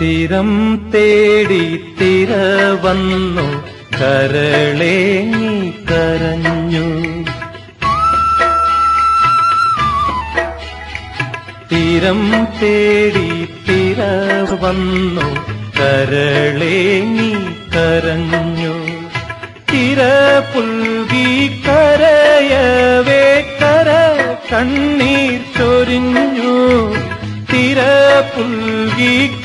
തീരം തേടി തിര വന്നു കരളേ നീ കരഞ്ഞു. തീരം തേടി തിര വന്നു കരളേ നീ കരഞ്ഞു. തിര പുൽകി കരയവേ കര കണ്ണീർ ചൊരിഞ്ഞു. തിര പുൽകി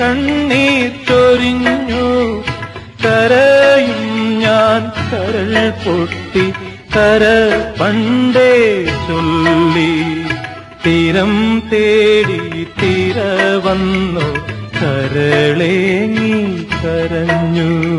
കണ്ണീർ ചൊരിഞ്ഞു. കരയും ഞാൻ കരൾ പൊട്ടി. കര പണ്ടേ ചൊല്ലി. തീരം തേടി തീര വന്നു. കരളേങ്ങി കരഞ്ഞു.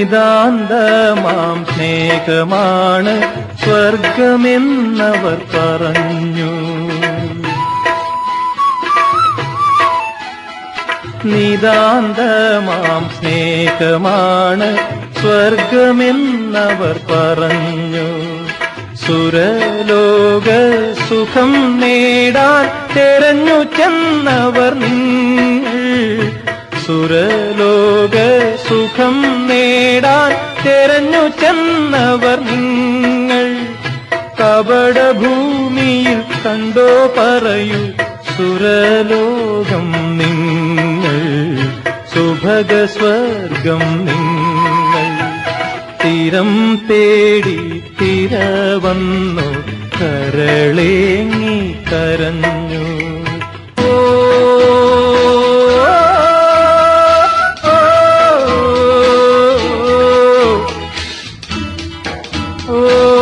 നിതാന്തമാം സ്നേഹമാണ് സ്വർഗമെന്നവർ പറഞ്ഞു. നിതാന്തമാം സ്നേഹമാണ് സ്വർഗമെന്നവർ പറഞ്ഞു. സുരലോക സുഖം നേടാൻ തെരഞ്ഞു ചെന്നവർ നിങ്ങൾ സുരലോക സുഖം നേടാൻ തെരഞ്ഞു ചെന്നവർ നിങ്ങൾ. കപടഭൂമിയിൽ കണ്ടോ പറയൂ സുരലോകം നിങ്ങൾ. സുഭഗ സ്വർഗം നിങ്ങൾ. തീരം തേടി തിര വന്നു കരളേങ്ങി കരഞ്ഞു. Oh.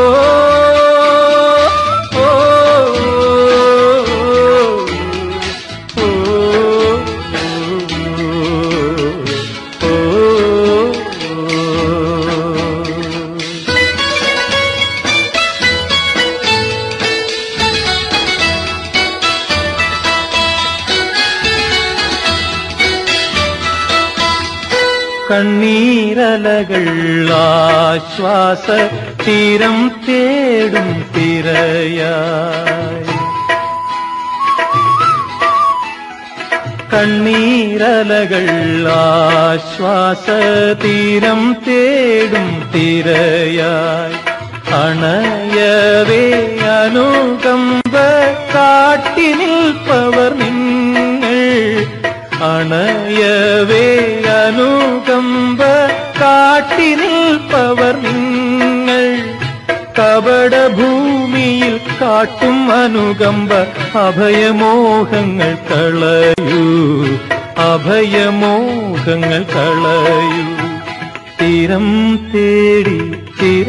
കണ്ണീരലകൾ ആശ്വാസ തീരം തേടും തിരയായി. കണ്ണീരലകൾ ആശ്വാസ തീരം തേടും തിരയായി. അണയവേ അനുകമ്പ കാട്ടി നിൽപ്പവർ കപടഭൂമിയിൽ കാട്ടും അനുകമ്പ അഭയമോഹങ്ങൾ കളയൂ അഭയമോഹങ്ങൾ കളയൂ തീരം തേടി തിര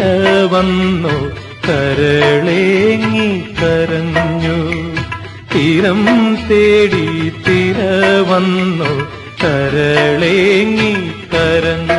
വന്നു കരളേങ്ങി കരഞ്ഞു. തീരം തേടി തിര വന്നു കരളേങ്ങി കരഞ്ഞു.